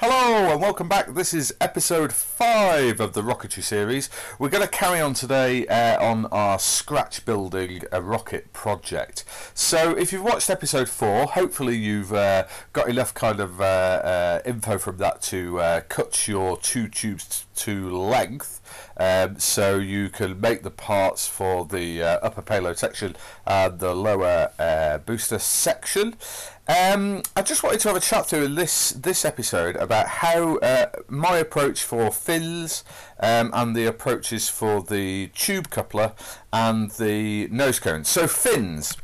Hello and welcome back. This is episode 5 of the Rocketry series. We're going to carry on today uh, on our scratch building a rocket project. So, if you've watched episode 4, hopefully you've uh, got enough kind of uh, uh info from that to uh, cut your two tubes to length um, so you can make the parts for the uh, upper payload section and the lower booster section. Um, I just wanted to have a chat through in this this episode about how uh, my approach for fins um, and the approaches for the tube coupler and the nose cone. So fins.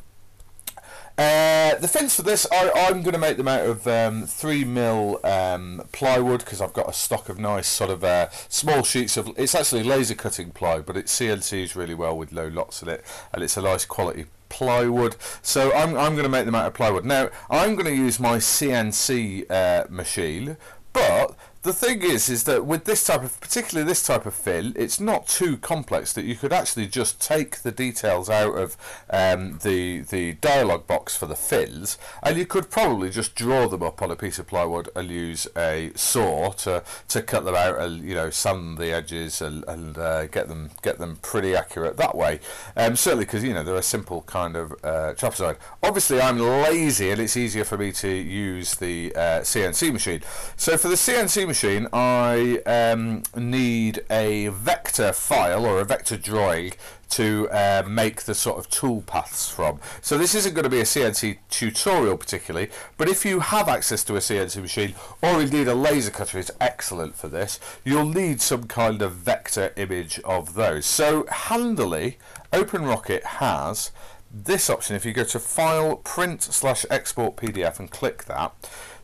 Uh, the fins for this, I, I'm going to make them out of um, 3 mil um, plywood because I've got a stock of nice sort of uh, small sheets of. It's actually laser cutting ply, but it CNCs really well with low lots in it, and it's a nice quality plywood. So I'm, I'm going to make them out of plywood. Now, I'm going to use my CNC uh, machine, but the thing is, is that with this type of, particularly this type of fin, it's not too complex that you could actually just take the details out of um, the the dialog box for the fins, and you could probably just draw them up on a piece of plywood and use a saw to to cut them out and you know sand the edges and, and uh, get them get them pretty accurate that way. Um, certainly because you know they're a simple kind of uh, trapezoid. Obviously, I'm lazy and it's easier for me to use the uh, CNC machine. So for the CNC machine machine, I um, need a vector file or a vector drawing to uh, make the sort of tool paths from. So this isn't going to be a CNC tutorial particularly, but if you have access to a CNC machine or indeed a laser cutter is excellent for this, you'll need some kind of vector image of those. So handily, OpenRocket has this option. If you go to File, Print slash Export PDF and click that,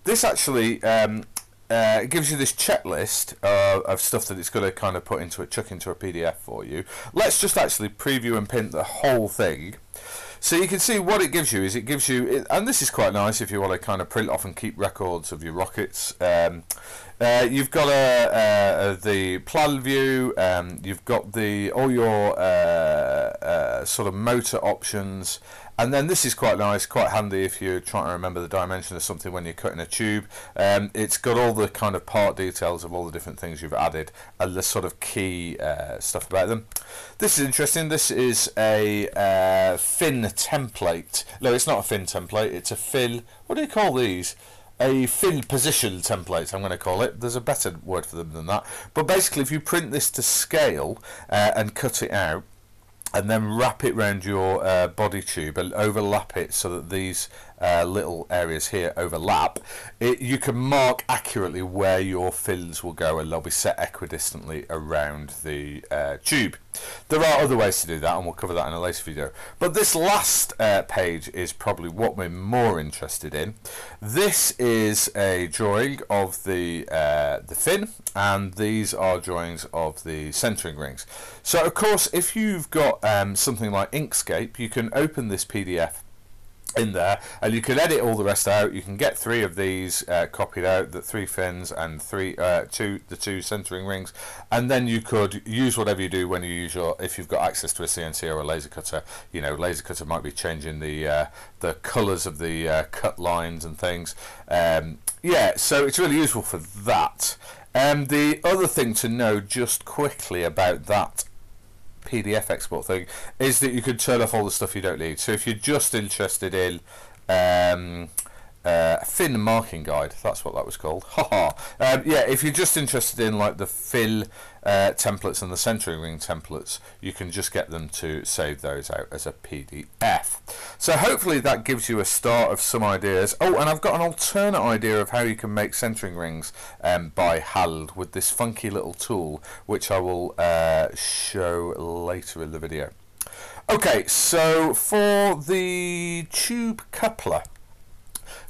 this actually um, uh, it gives you this checklist uh, of stuff that it's going to kind of put into it, chuck into a PDF for you. Let's just actually preview and print the whole thing. So you can see what it gives you is it gives you, and this is quite nice if you want to kind of print off and keep records of your rockets. Um, uh, you've got a, the plan view. Um, you've got the all your uh, uh, sort of motor options, and then this is quite nice, quite handy if you're trying to remember the dimension of something when you're cutting a tube. Um, it's got all the kind of part details of all the different things you've added and the sort of key uh, stuff about them. This is interesting. This is a uh, fin template. No, it's not a fin template. It's a fill. What do you call these? A fin position template, I'm going to call it. There's a better word for them than that. But basically, if you print this to scale uh, and cut it out, and then wrap it around your uh, body tube and overlap it so that these uh, little areas here overlap, it, you can mark accurately where your fins will go and they'll be set equidistantly around the uh, tube. There are other ways to do that and we'll cover that in a later video. But this last uh, page is probably what we're more interested in. This is a drawing of the, uh, the fin and these are drawings of the centering rings. So of course if you've got um, something like Inkscape you can open this PDF in there and you can edit all the rest out. You can get three of these uh, copied out the three fins and three uh, two the two centering rings and then you could use whatever you do when you use your if you've got access to a CNC or a laser cutter. You know laser cutter might be changing the uh, the colors of the uh, cut lines and things. Um, yeah so it's really useful for that. Um, the other thing to know just quickly about that PDF export thing is that you can turn off all the stuff you don't need. So if you're just interested in um, uh, fin marking guide, that's what that was called. Haha. um, yeah, if you're just interested in like the fin uh, templates and the centering ring templates, you can just get them to save those out as a PDF. So hopefully that gives you a start of some ideas. Oh, and I've got an alternate idea of how you can make centering rings um, by hand with this funky little tool, which I will uh, show later in the video. Okay, so for the tube coupler,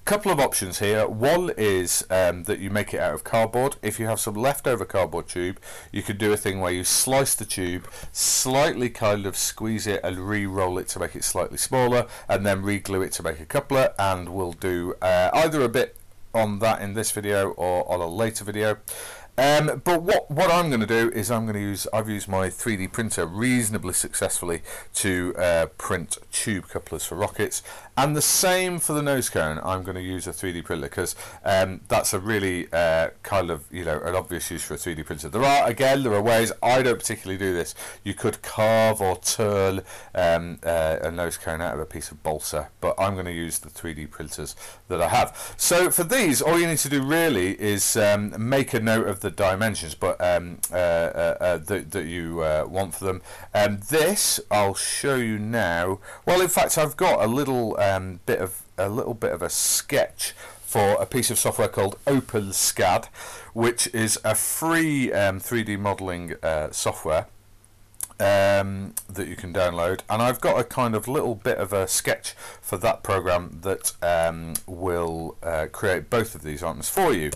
couple of options here. One is um, that you make it out of cardboard. If you have some leftover cardboard tube, you could do a thing where you slice the tube, slightly kind of squeeze it and re-roll it to make it slightly smaller, and then re-glue it to make a coupler. And we'll do uh, either a bit on that in this video or on a later video. Um, but what, what I'm going to do is I'm going to use, I've used my 3D printer reasonably successfully to uh, print tube couplers for rockets And the same for the nose cone. I'm going to use a 3D printer because um, that's a really uh, kind of you know an obvious use for a 3D printer. There are again there are ways. I don't particularly do this. You could carve or turn um, uh, a nose cone out of a piece of balsa, but I'm going to use the 3D printers that I have. So for these, all you need to do really is um, make a note of the dimensions, but um, uh, uh, uh, that, that you uh, want for them. Um, this I'll show you now. Well, in fact, I've got a little um, bit of a little bit of a sketch for a piece of software called OpenSCAD, which is a free um, 3D modeling uh, software. Um, that you can download and I've got a kind of little bit of a sketch for that program that um, will uh, create both of these items for you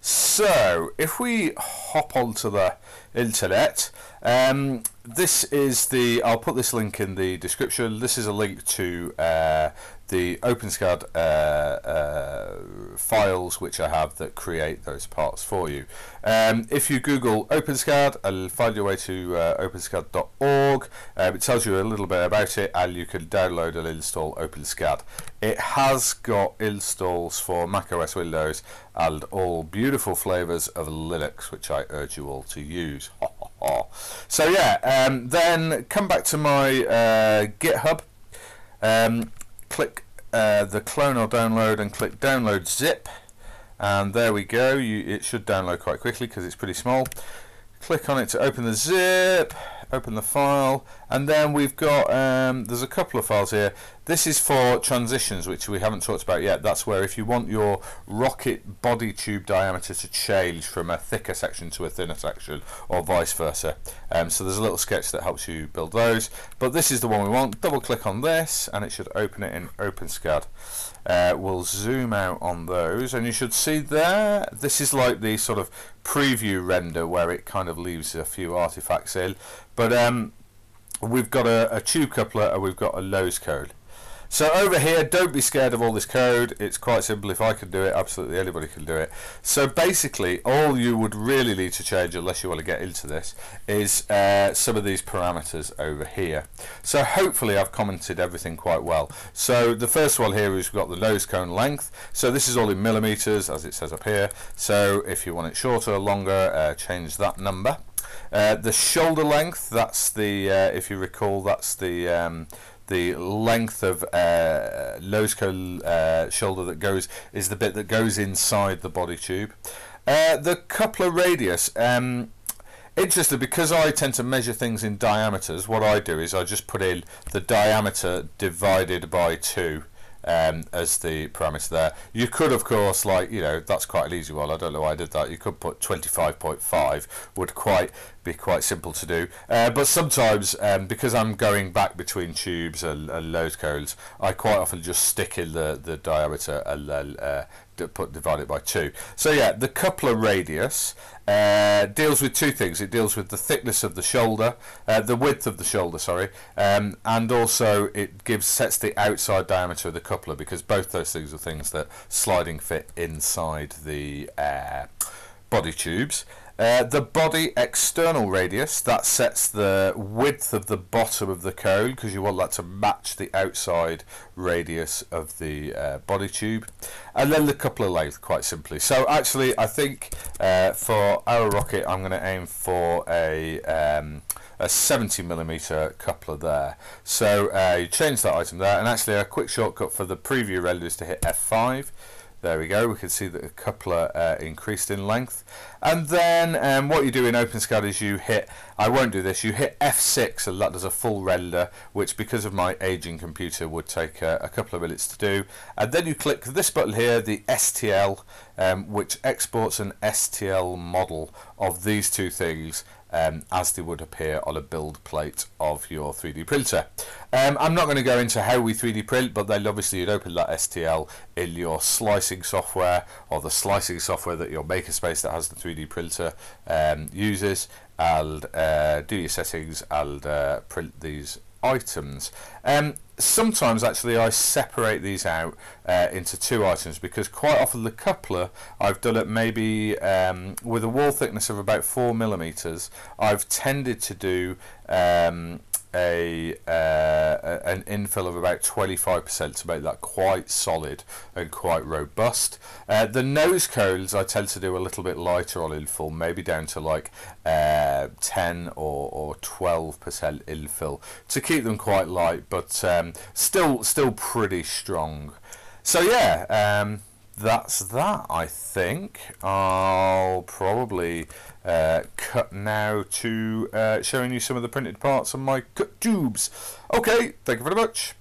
so if we hop onto the internet um, this is the I'll put this link in the description this is a link to uh, the OpenSCAD uh, uh, files which I have that create those parts for you. Um, if you Google OpenSCAD, I'll find your way to uh, openscad.org. Um, it tells you a little bit about it and you can download and install OpenSCAD. It has got installs for macOS Windows and all beautiful flavours of Linux which I urge you all to use. So yeah, um, then come back to my uh, GitHub. Um, click uh, the clone or download and click download zip. And there we go. You, it should download quite quickly because it's pretty small. Click on it to open the zip open the file and then we've got um, there's a couple of files here. This is for transitions which we haven't talked about yet. That's where if you want your rocket body tube diameter to change from a thicker section to a thinner section or vice versa. Um, so there's a little sketch that helps you build those. But this is the one we want. Double click on this and it should open it in OpenSCAD. Uh, we'll zoom out on those and you should see there this is like the sort of preview render where it kind of leaves a few artifacts in but um, we've got a, a tube coupler and we've got a nose cone so over here, don't be scared of all this code. It's quite simple. If I can do it, absolutely anybody can do it. So basically, all you would really need to change, unless you want to get into this, is uh, some of these parameters over here. So hopefully I've commented everything quite well. So the first one here is we've got the nose cone length. So this is all in millimeters, as it says up here. So if you want it shorter or longer, uh, change that number. Uh, the shoulder length, that's the, uh, if you recall, that's the um, the length of uh, nose cone uh, shoulder that goes is the bit that goes inside the body tube. Uh, the coupler radius. Um, interesting because I tend to measure things in diameters. What I do is I just put in the diameter divided by two um, as the parameter there. You could, of course, like, you know, that's quite an easy one. I don't know why I did that. You could put 25.5, would quite be quite simple to do. Uh, but sometimes, um, because I'm going back between tubes and, and nose cones, I quite often just stick in the, the diameter and then uh, put divide it by two. So yeah, the coupler radius uh, deals with two things. It deals with the thickness of the shoulder, uh, the width of the shoulder, sorry, um, and also it gives sets the outside diameter of the coupler because both those things are things that sliding fit inside the uh, body tubes. Uh, the body external radius, that sets the width of the bottom of the cone because you want that to match the outside radius of the uh, body tube. And then the coupler length, quite simply. So actually, I think uh, for our rocket, I'm going to aim for a... Um, a 70 millimeter coupler there. So uh, you change that item there, and actually a quick shortcut for the preview render is to hit F5 there we go, we can see that the coupler uh, increased in length. And then um, what you do in OpenSCAD is you hit, I won't do this, you hit F6 and that does a full render, which because of my aging computer would take uh, a couple of minutes to do. And then you click this button here, the STL, um, which exports an STL model of these two things um, as they would appear on a build plate of your 3D printer. Um, I'm not going to go into how we 3D print, but then obviously you'd open that STL in your slicing software or the slicing software that your makerspace that has the 3D printer um, uses and uh, do your settings and uh, print these items. Um, sometimes actually I separate these out uh, into two items because quite often the coupler I've done it maybe um, with a wall thickness of about four millimeters I've tended to do um, a uh, an infill of about 25% to make that quite solid and quite robust. Uh, the nose cones I tend to do a little bit lighter on infill, maybe down to like uh, 10 or, or 12% infill to keep them quite light, but um, still still pretty strong. So yeah. Um, that's that, I think. I'll probably uh, cut now to uh, showing you some of the printed parts on my cut tubes. Okay, thank you very much.